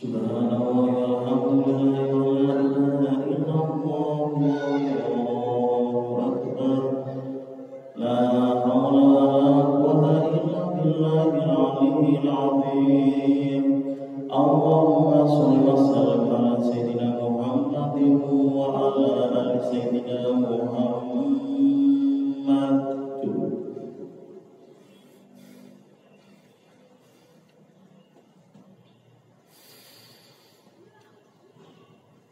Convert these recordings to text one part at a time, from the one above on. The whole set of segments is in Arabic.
العظيم اللهم صل وسلم على سيدنا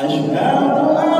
أشهد أن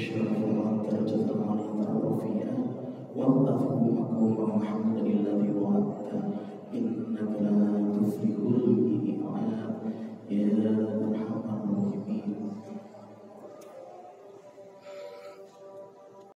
اشرفوا معدلة ثمانية رفيعة وقفوا مقام محمد الذي وعدته إنك لا